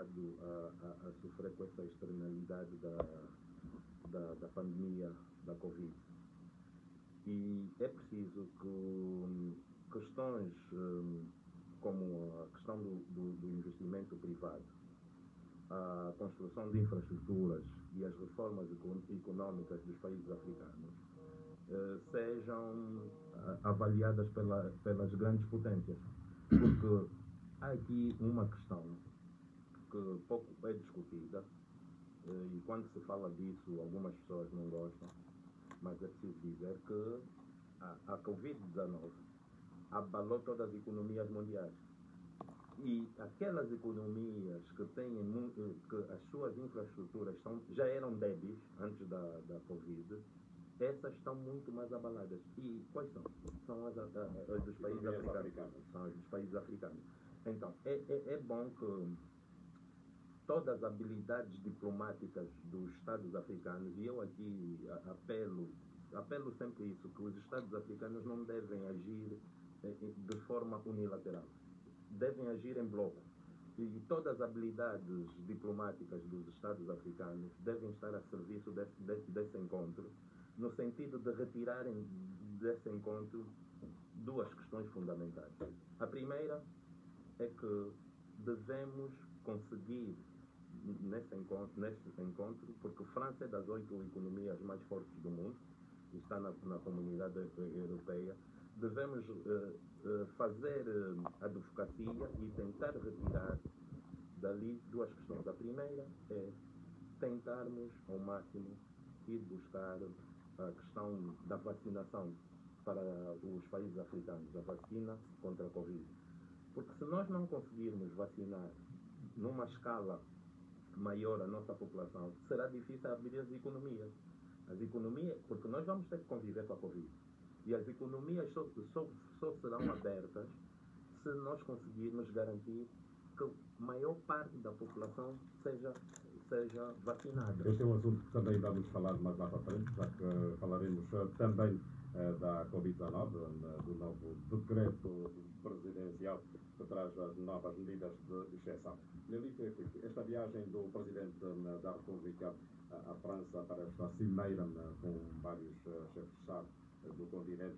a, a, a sofrer com essa externalidade da, da, da, pandemia da Covid. E é preciso que hum, questões hum, como a questão do, do, do investimento privado, a construção de infraestruturas e as reformas econômicas dos países africanos eh, sejam avaliadas pela, pelas grandes potências. Porque há aqui uma questão que pouco é discutida eh, e quando se fala disso algumas pessoas não gostam, mas é preciso dizer que a, a Covid-19 abalou todas as economias mundiais. E aquelas economias que têm eh, que as suas infraestruturas são, já eram débeis antes da, da Covid, essas estão muito mais abaladas. E quais são? São as, as, as dos países africanos. africanos. São as dos países africanos. Então, é, é, é bom que todas as habilidades diplomáticas dos Estados africanos, e eu aqui apelo, apelo sempre isso, que os Estados africanos não devem agir eh, de forma unilateral. Devem agir em bloco. E todas as habilidades diplomáticas dos Estados africanos devem estar a serviço desse, desse, desse encontro no sentido de retirarem desse encontro duas questões fundamentais. A primeira é que devemos conseguir nesse encontro, nesse encontro porque França é das oito economias mais fortes do mundo, está na, na comunidade europeia, devemos uh, uh, fazer uh, advocacia e tentar retirar dali duas questões. A primeira é tentarmos ao máximo ir buscar a questão da vacinação para os países africanos, a vacina contra a Covid. Porque se nós não conseguirmos vacinar numa escala maior a nossa população, será difícil abrir as economias. As economias, porque nós vamos ter que conviver com a Covid. E as economias só, só, só serão abertas se nós conseguirmos garantir que a maior parte da população seja seja vacinada. Este é um assunto que também vamos falar mais lá para frente, já que falaremos eh, também da Covid-19, do novo decreto presidencial que traz as novas medidas de exceção. Esta viagem do Presidente da República à França para esta cimeira com vários chefes de Estado do continente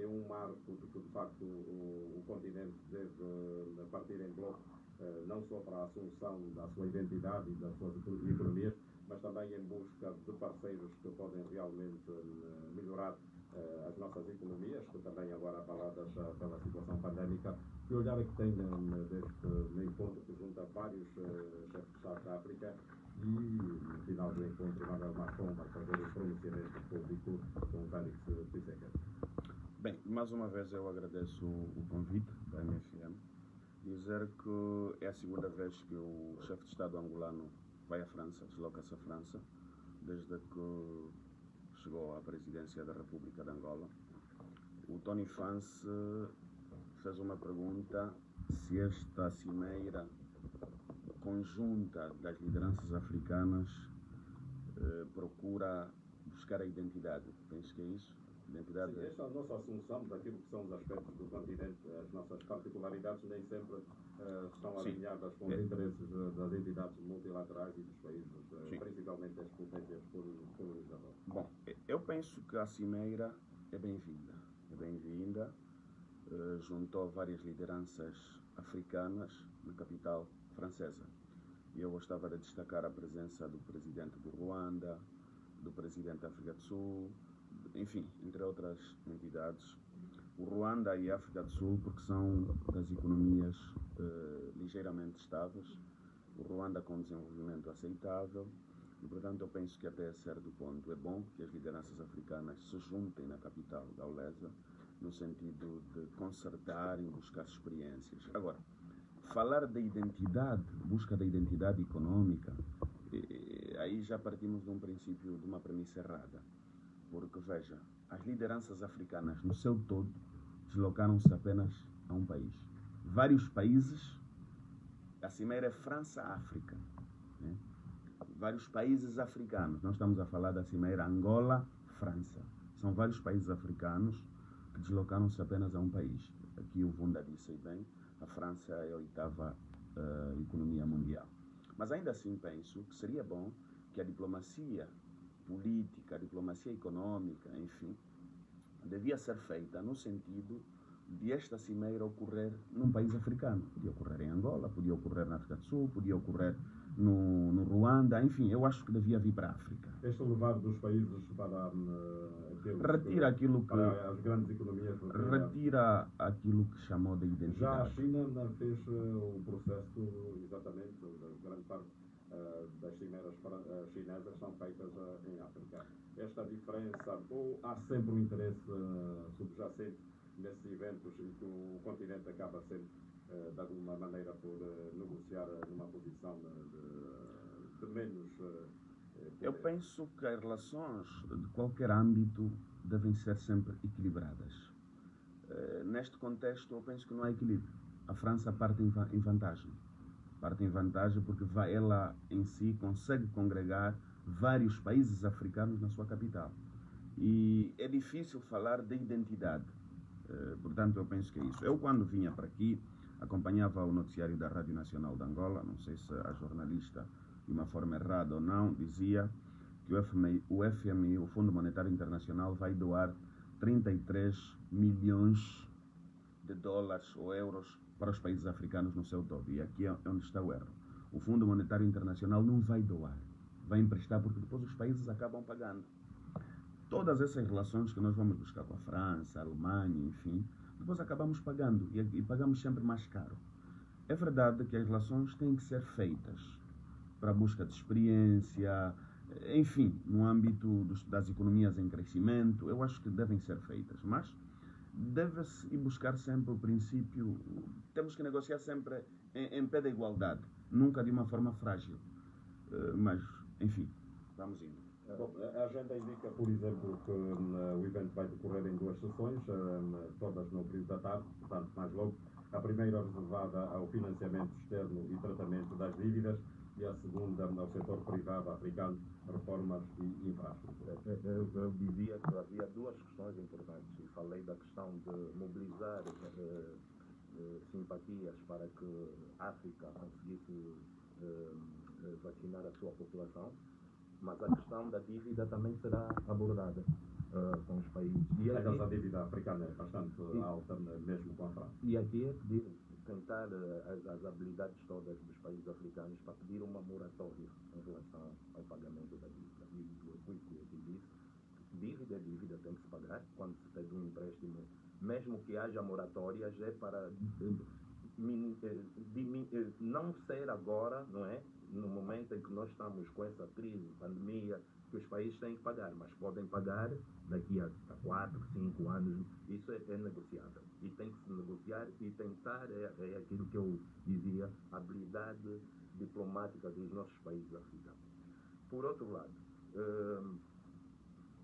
é, um marco de que, de facto, o, continente deve partir em bloco eh, não só para a assunção da sua identidade e das suas economias, mas também em busca de parceiros que podem realmente eh, melhorar eh, as nossas economias, que também agora abaladas pela situação pandémica. Que olhar é que tem deste encontro que junta vários chefes de Estado da África e, no final do encontro, Emmanuel Macron vai fazer o pronunciamento público com Félix Tshisekedi. Bem, mais uma vez eu agradeço o convite da MFM dizer que é a segunda vez que o chefe de Estado angolano vai à França, desloca-se à França, desde que chegou à presidência da República de Angola. O Tony Fance fez uma pergunta se esta cimeira conjunta das lideranças africanas eh, procura buscar a identidade. Penso que é isso? identidade. Sim, esta é a nossa assunção daquilo que são os aspectos do continente, as nossas particularidades nem sempre uh, estão Sim. alinhadas com os é. interesses das entidades multilaterais e dos países, uh, principalmente das potências colonizadoras. Bom, eu penso que a cimeira é bem-vinda. É bem-vinda. Uh, juntou várias lideranças africanas na capital francesa. E eu gostava de destacar a presença do presidente do Ruanda, do presidente da África do Sul, enfim, entre outras entidades, o Ruanda e a África do Sul, porque são das economias uh, ligeiramente estáveis, o Ruanda com desenvolvimento aceitável, e portanto eu penso que até certo ponto é bom que as lideranças africanas se juntem na capital gaulesa, no sentido de consertar e buscar experiências. Agora, falar da identidade, busca da identidade econômica, eh, aí já partimos de um princípio, de uma premissa errada porque, veja, as lideranças africanas no seu todo deslocaram-se apenas a um país. Vários países, a cimeira é França-África. Né? Vários países africanos, nós estamos a falar da cimeira Angola-França. São vários países africanos que deslocaram-se apenas a um país. aqui o Vunda disse bem, a França é a oitava uh, economia mundial. Mas ainda assim penso que seria bom que a diplomacia política, a diplomacia econômica, enfim, devia ser feita no sentido de esta cimeira ocorrer num país africano. Podia ocorrer em Angola, podia ocorrer na África do Sul, podia ocorrer no, no Ruanda, enfim, eu acho que devia vir para a África. Este levado dos países para uh, aquilo retira aquilo que as grandes economias retira aquilo que chamou de identidade. Já a China fez uh, o processo exatamente, grande parte uh, das cimeiras uh, chinesas são feitas em África. Esta diferença, ou há sempre um interesse subjacente nesses eventos em que o continente acaba sempre de alguma maneira por negociar numa posição de, de menos eu penso que as relações de qualquer âmbito devem ser sempre equilibradas. Neste contexto, eu penso que não há equilíbrio. A França parte em vantagem. Parte em vantagem porque ela em si consegue congregar vários países africanos na sua capital. E é difícil falar de identidade. Uh, portanto, eu penso que é isso. Eu, quando vinha para aqui, acompanhava o noticiário da Rádio Nacional de Angola, não sei se a jornalista de uma forma errada ou não, dizia que o FMI, o FMI, o Fundo Monetário Internacional, vai doar 33 milhões de dólares ou euros para os países africanos no seu todo. E aqui é onde está o erro. O Fundo Monetário Internacional não vai doar, vai emprestar porque depois os países acabam pagando. Todas essas relações que nós vamos buscar com a França, a Alemanha, enfim, depois acabamos pagando e, e pagamos sempre mais caro. É verdade que as relações têm que ser feitas para busca de experiência, enfim, no âmbito dos, das economias em crescimento, eu acho que devem ser feitas, mas deve-se buscar sempre o princípio, temos que negociar sempre em, em pé da igualdade, nunca de uma forma frágil. Uh, mas, enfim, vamos indo. A agenda indica, por exemplo, que um, o evento vai decorrer em duas sessões, um, todas no período da tarde, portanto, mais logo. A primeira reservada ao financiamento externo e tratamento das dívidas, e a segunda ao setor privado africano, reformas e infraestruturas. Eu, eu, eu, dizia que havia duas questões importantes e falei da questão de mobilizar eh, eh, simpatias para que a África conseguisse eh, eh, vacinar a sua população, mas a questão da dívida também será abordada uh, com os países. E aqui, a dívida africana é bastante e, alta, mesmo com a França. E aqui é pedir tentar eh, as, as, habilidades todas dos países africanos para pedir uma moratória em relação ao pagamento da dívida. E o Equipe disse dívida é dívida, tem que se pagar quando se pede um empréstimo, mesmo que haja moratórias, é para eh, não ser agora, não é? No momento em que nós estamos com essa crise, pandemia, que os países têm que pagar, mas podem pagar daqui a 4, 5 anos. Isso é, é negociável. E tem que se negociar e tentar, é, é aquilo que eu dizia, a habilidade diplomática dos nossos países africanos. Por outro lado, hum,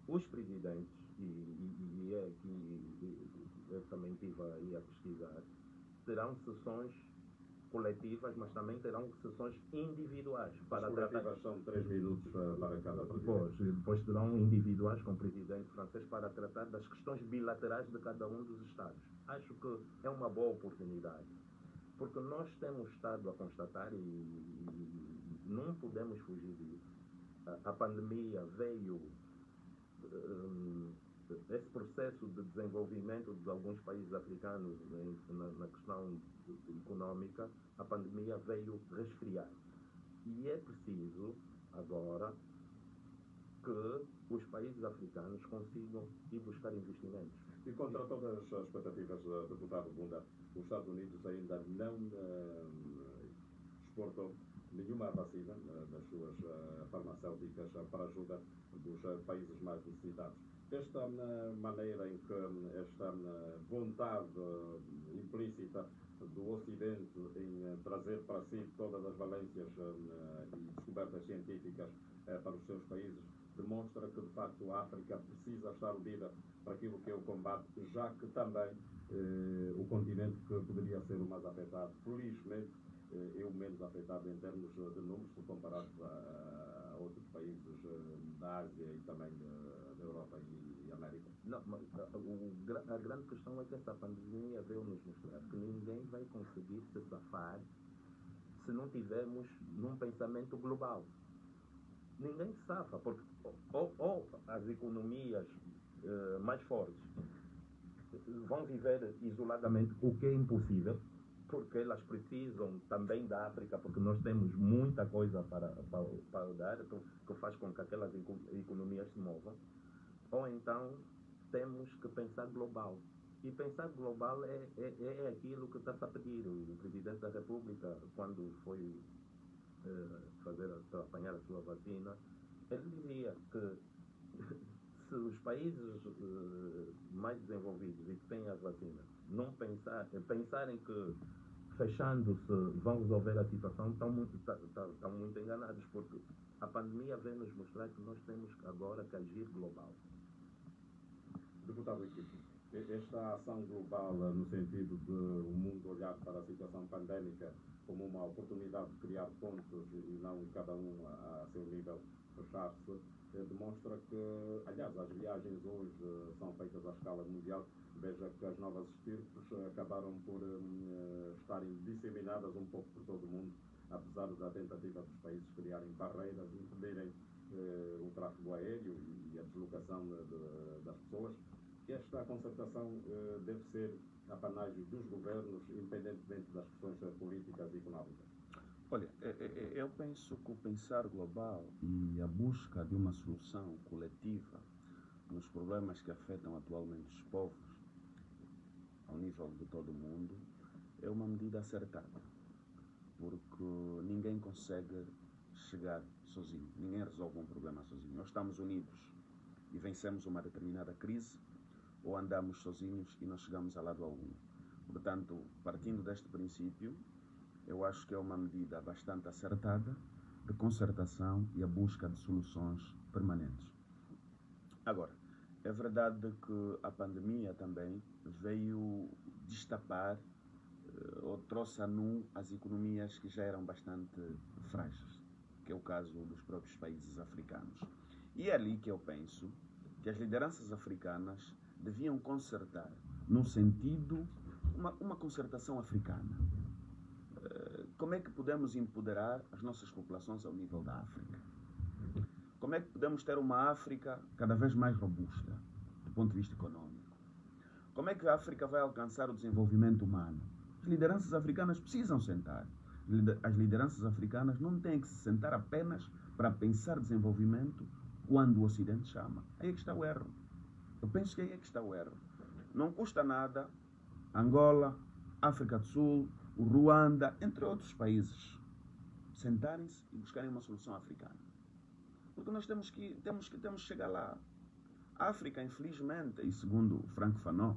os presidentes, e, e, e é que eu também estive aí a pesquisar, terão sessões coletivas, mas também terão sessões individuais para As tratar. são três minutos eh, para cada presidente. Depois, depois terão individuais com o presidente francês para tratar das questões bilaterais de cada um dos Estados. Acho que é uma boa oportunidade, porque nós temos estado a constatar e não podemos fugir disso. A, a pandemia veio. Um, esse processo de desenvolvimento de alguns países africanos na, na, questão econômica, a pandemia veio resfriar. E é preciso, agora, que os países africanos consigam ir buscar investimentos. E contra todas as expectativas, deputado Bunda, os Estados Unidos ainda não uh, exportou nenhuma vacina uh, das suas uh, farmacêuticas para ajuda dos países mais necessitados esta maneira em que esta vontade implícita do Ocidente em eh, trazer para si todas as valências eh, e descobertas científicas eh, para os seus países demonstra que de facto a África precisa estar unida para aquilo que é o combate, já que também eh, o continente que poderia ser o mais afetado, felizmente é o menos afetado em termos de números, se comparado a, a outros países da Ásia e também da Europa e, América. Não, mas a, a grande questão é que essa pandemia veio nos mostrar que ninguém vai conseguir se safar se não tivermos num pensamento global. Ninguém safa, porque ou, ou as economias uh, mais fortes vão viver isoladamente, o que é impossível, porque elas precisam também da África, porque nós temos muita coisa para, para, para dar, que faz com que aquelas economias se movam, ou então temos que pensar global. E pensar global é, é, é aquilo que está-se a pedir. O Presidente da República, quando foi uh, fazer, apanhar a sua vacina, ele dizia que se os países uh, mais desenvolvidos e que têm as vacinas não pensar, pensarem que fechando-se vão resolver a situação, estão muito, estão, tá, tá, estão muito enganados, porque a pandemia vem nos mostrar que nós temos agora que agir global. Deputado Equipe, esta ação global no sentido de o mundo olhar para a situação pandémica como uma oportunidade de criar pontos e não cada um a, a seu nível fechar-se, eh, demonstra que, aliás, as viagens hoje eh, são feitas à escala mundial. Veja que as novas estirpes acabaram por uh, estarem disseminadas um pouco por todo o mundo, apesar da tentativa dos países criarem barreiras, impedirem o tráfego aéreo e a deslocação de, de, das pessoas esta concertação uh, deve ser apanágio dos governos, independentemente das questões políticas e económicas? Olha, é, é, é, eu penso que o pensar global e a busca de uma solução coletiva nos problemas que afetam atualmente os povos, ao nível de todo o mundo, é uma medida acertada. Porque ninguém consegue chegar sozinho, ninguém resolve um problema sozinho. Nós estamos unidos e vencemos uma determinada crise ou andamos sozinhos e não chegamos a lado algum. Portanto, partindo deste princípio, eu acho que é uma medida bastante acertada de concertação e a busca de soluções permanentes. Agora, é verdade que a pandemia também veio destapar eh, ou trouxe a nu as economias que já eram bastante frágeis, que é o caso dos próprios países africanos. E é ali que eu penso que as lideranças africanas deviam consertar, no sentido, uma, uma concertação africana. Eh, como é que podemos empoderar as nossas populações ao nível da África? Como é que podemos ter uma África cada vez mais robusta, do ponto de vista econômico? Como é que a África vai alcançar o desenvolvimento humano? As lideranças africanas precisam sentar. As lideranças africanas não têm que se sentar apenas para pensar desenvolvimento quando o Ocidente chama. Aí é que está o erro. Eu penso que aí é que está o erro. Não custa nada Angola, África do Sul, Ruanda, entre outros países, sentarem-se e buscarem uma solução africana. Porque nós temos que, temos que, temos que chegar lá. A África, infelizmente, e segundo Franco Fanon,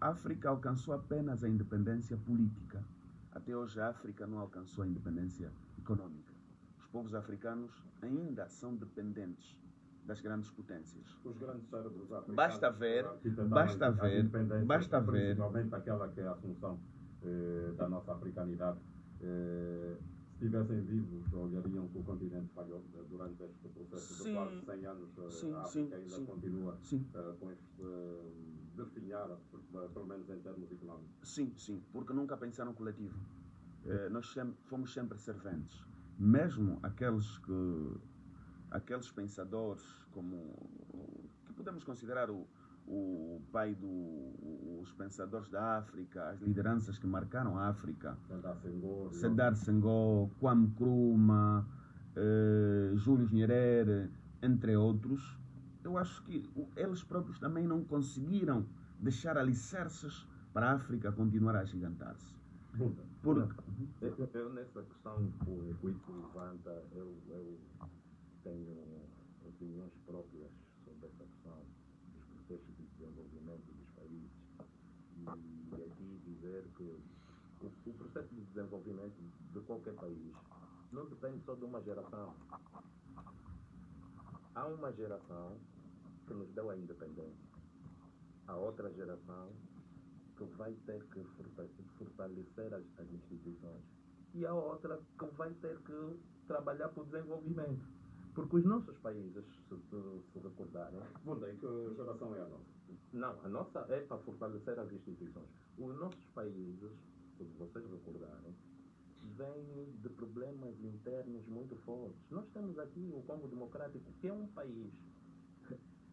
a África alcançou apenas a independência política. Até hoje a África não alcançou a independência econômica. Os povos africanos ainda são dependentes das grandes potências. Os grandes. Basta ver, basta ver, basta ver. Principalmente aquela que é a função eh, da nossa africanidade. Eh, se estivessem vivos, olhariam que o continente falhou durante este processo sim, de quase 100 anos. Eh, sim, a África sim, ainda sim, continua uh, com este uh, definhar, pelo menos em termos económicos. Sim, sim, porque nunca pensaram coletivo. Uh, nós sempre, fomos sempre serventes. Mesmo aqueles que aqueles pensadores como que podemos considerar o, o pai dos pensadores da África, as lideranças que marcaram a África, Sedar Senghor, Kwame Nkrumah, eh, Júlio Nyerere, entre outros, eu acho que eles próprios também não conseguiram deixar alicerces para a África continuar a agigantar-se. Por... Eu, eu, nessa questão que o Equito levanta, eu, eu tenho opiniões próprias sobre essa questão dos processos de desenvolvimento dos países. E aqui dizer que o, o processo de desenvolvimento de qualquer país não depende só de uma geração. Há uma geração que nos deu a independência. Há outra geração que vai ter que fortalecer as, as instituições. E há outra que vai ter que trabalhar para o desenvolvimento. Porque os nossos países, se, se, recordarem. Bondei, que geração é a nossa? Não, a nossa é para fortalecer as instituições. Os nossos países, se vocês recordarem, vêm de problemas internos muito fortes. Nós temos aqui o Congo Democrático, que é um país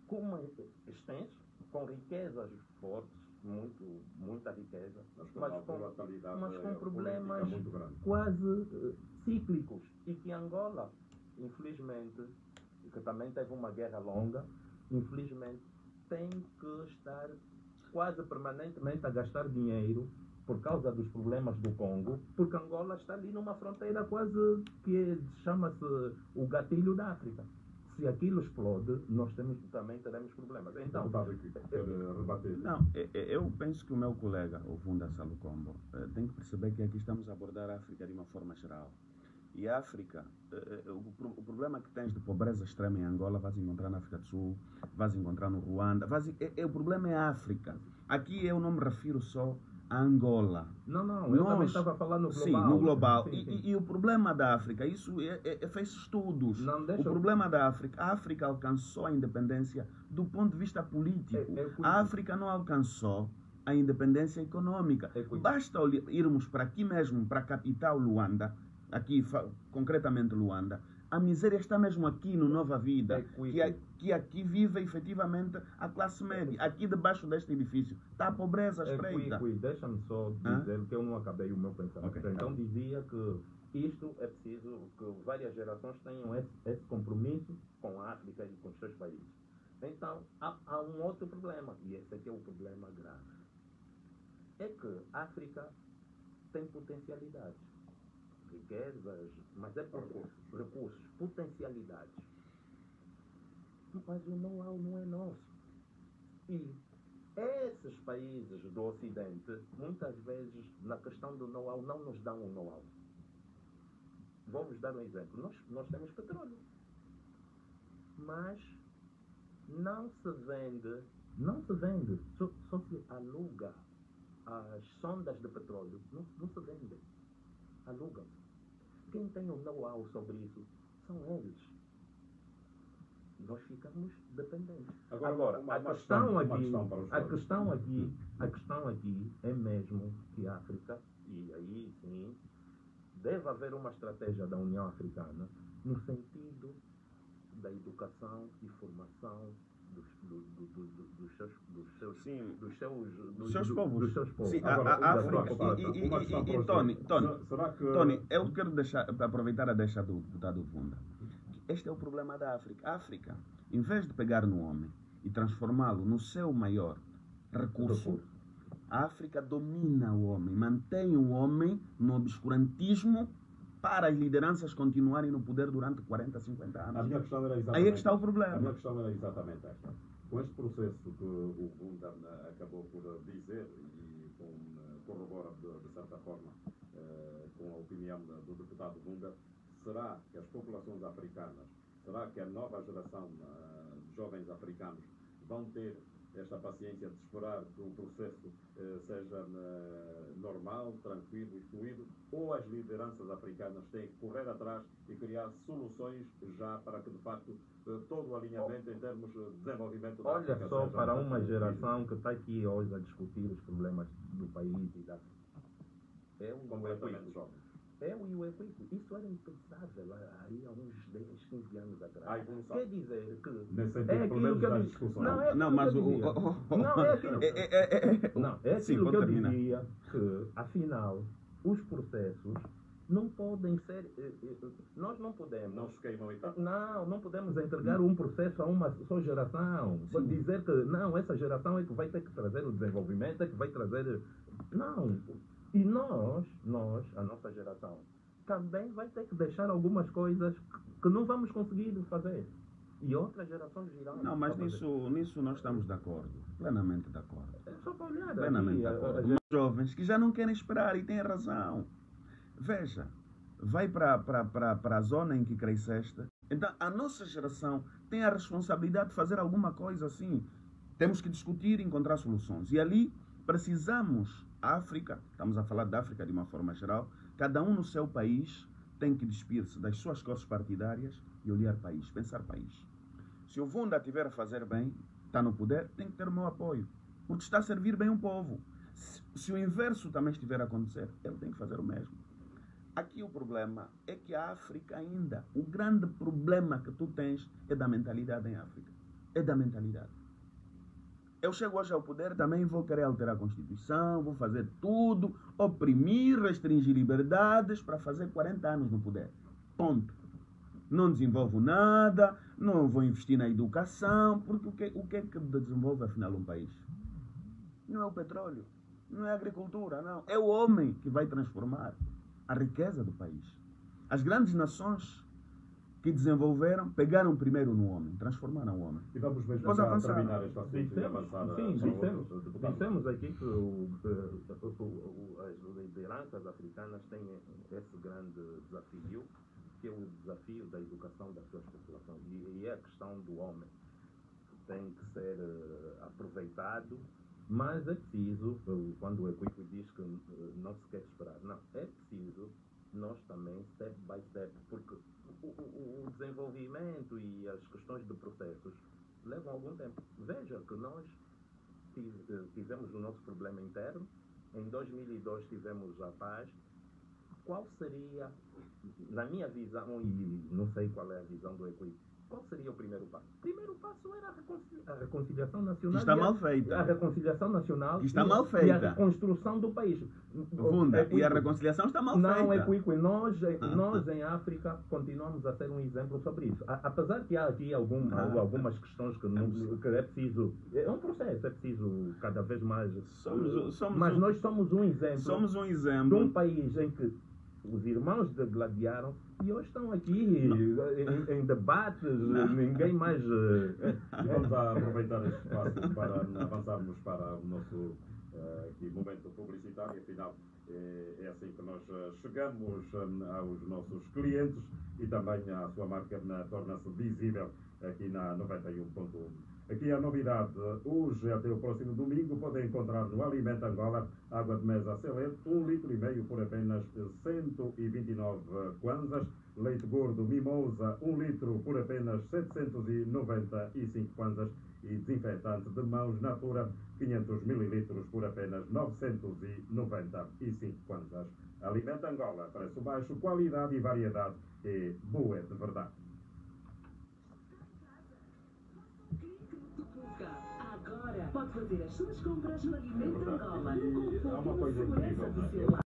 com uma extenso, com riquezas fortes, muito, muita riqueza, Mas com mas com, mas com problemas quase eh, cíclicos. E que Angola, infelizmente, que também teve uma guerra longa, infelizmente tem que estar quase permanentemente a gastar dinheiro por causa dos problemas do Congo, porque Angola está ali numa fronteira quase que chama-se o gatilho da África. Se aquilo explode, nós temos, também teremos problemas. Então? Não, eu penso que o meu colega, o Funda Salucombo, eh, tem que perceber que aqui estamos a abordar a África de uma forma geral. E a África, eh, eh, o, pro- o problema que tens de pobreza extrema em Angola, vais encontrar na África do Sul, vais encontrar no Ruanda. Vais, e- e- o problema é a África. Aqui eu não me refiro só a Angola. não, não, eu também Nós- estava a falar no global. Sim, no global. Sim, E, sim. e- e o problema da África, isso é, é- é- fez estudos. Não, O deixa eu- problema da África, a África alcançou a independência do ponto de vista político. É- é político. a África não alcançou a independência econômica. É. Basta irmos para aqui mesmo, para a capital Luanda, aqui concretamente Luanda, a miséria está mesmo aqui no Nova Vida, É que, que aqui vive efetivamente a classe média. Aqui debaixo deste edifício está a pobreza É, estreita. Cui, deixa-me só Hã? dizer que eu não acabei o meu pensamento. Ok. Então dizia que isto é preciso que várias gerações tenham esse, esse compromisso com a África e com os seus países. Então há, há um outro problema, e esse aqui é o problema grave. É que a África tem potencialidades, riquezas, mas é recursos, recursos potencialidades. Mas o know-how não é nosso. E esses países do Ocidente, muitas vezes, na questão do know-how, não nos dão o know-how. Vamos dar um exemplo. Nós, nós temos petróleo. Mas não se vende, não se vende, só, só se aluga as sondas de petróleo. Não, não se vende. Aluga. Quem tem o know-how sobre isso são eles. Nós ficamos dependentes. Agora, Agora, uma- a uma questão questão- aqui, a questão aqui, a questão aqui é mesmo que a África, e aí sim, deve haver uma estratégia da União Africana no sentido da educação e formação do- do- do- do- dos seus, dos seus, Sim. dos seus, dos, seus do- povos. dos seus povos. Sim, Agora, a- a- África- e- e- e- e- Tony. Tony, Será- que... Tony, eu quero deixar, aproveitar a deixa do deputado Funda. Este é o problema da África. A África, em vez de pegar no homem e transformá-lo no seu maior recurso, a África domina o homem, mantém o homem no obscurantismo para as lideranças continuarem no poder durante 40, 50 A anos. minha questão era exatamente... Aí é que está o A minha problema. questão era exatamente esta. Com este processo que o Bunda acabou por dizer e com, eh, corrobora de, de certa forma eh, com a opinião do deputado Bunda, será que as populações africanas, será que a nova geração eh, de jovens africanos vão ter esta paciência de esperar que o processo eh, seja eh, normal, tranquilo e fluido, ou as lideranças africanas têm que correr atrás e criar soluções já para que, de facto, eh, todo o alinhamento em termos de desenvolvimento da Olha África só para uma geração que está aqui hoje a discutir os problemas do país e da é um completamente jovem. É um equívoco. Isso era impensável aí há uns 10, 15 anos atrás. evolução. Quer dizer que Nesse sentido, é aquilo que eu disse. Não, é Não, aquilo mas que eu o. dizia. o- Não, é aquilo. é- é- é- é- Não, é aquilo que eu dizia que, afinal, os processos não podem ser. eh, eh, Nós não podemos. Não se queimam e tal. Não, não podemos entregar um processo a uma só geração. Sim. dizer que não, essa geração é que vai ter que trazer o desenvolvimento, é que vai trazer. Não. E nós, nós, a nossa geração, também vai ter que deixar algumas coisas que não vamos conseguir fazer. E outras gerações virão. Não, mas nisso, nisso nós estamos de acordo. Plenamente de acordo. É só para olhar Plenamente de aqui, a- acordo. Mas jovens que já não querem esperar e têm razão. Veja, vai para, a zona em que cresceste. Então, a nossa geração tem a responsabilidade de fazer alguma coisa assim. Temos que discutir e encontrar soluções. E ali precisamos, África, estamos a falar da África de uma forma geral, cada um no seu país tem que despir-se das suas cores partidárias e olhar país, pensar país. Se o Vunda tiver a fazer bem, está no poder, tem que ter o meu apoio. Porque está a servir bem o povo. Se, se o inverso também estiver a acontecer, ele tem que fazer o mesmo. Aqui o problema é que a África ainda, o grande problema que tu tens é da mentalidade em África. É da mentalidade. Eu chego hoje ao poder, também vou querer alterar a Constituição, vou fazer tudo, oprimir, restringir liberdades para fazer 40 anos no poder. Ponto. Não desenvolvo nada, não vou investir na educação, porque o que, o que é que desenvolve afinal um país? Não é o petróleo, não é a agricultura, não. É o homem que vai transformar a riqueza do país. As grandes nações que desenvolveram, pegaram primeiro no homem, transformaram o homem. E vamos mesmo Depois avançar. terminar este assunto e Dissemos, avançar sim, dissemos, outros dissemos aqui que, o- que o- o- as lideranças africanas têm esse grande desafio, que é o desafio da educação das suas populações. E, e é a questão do homem que tem que ser eh, aproveitado, mas é preciso, eh, quando o Equico diz que eh, não se quer esperar, não, é preciso nós também, step by step, porque o, o- o desenvolvimento e as questões de processos levam algum tempo. Veja que nós eh, tivemos o nosso problema interno, em 2002 tivemos a paz. Qual seria, na minha visão, e não sei qual é a visão do Equipe, qual seria o primeiro passo? O primeiro passo era a, reconcili- a reconciliação nacional. Está a- mal feita. A reconciliação nacional. Está e- mal E a feita. reconstrução do país. Funda, e a reconciliação está mal não, é feita. Cuico, e nós, em- nós em África continuamos a ser um exemplo sobre isso. A- apesar que há aqui algum, Ah. algumas questões que, não, que é preciso. É um processo, é preciso cada vez mais. Somos- somos mas um- nós somos um exemplo Somos um de um exemplo. país em que os irmãos degladiaram e hoje estão aqui em, em debates, ninguém mais. eh, vamos aproveitar este espaço para avançarmos para o nosso eh, aqui, momento publicitário. Afinal, é, é assim que nós eh, chegamos eh, aos nossos clientes e também a sua marca na- torna-se visível aqui na 91.1. Aqui a novidade, hoje até o próximo domingo podem encontrar no Alimento Angola água de mesa excelente, um litro e meio por apenas 129 kwanzas, leite gordo mimosa, um litro por apenas 795 kwanzas e desinfetante de mãos Natura 500 mililitros por apenas 995 kwanzas. Alimento Angola, preço baixo, qualidade e variedade e boa de verdade. Pode fazer as suas compras no Alimento Angola. Com É uma pouco coisa segurança incrível,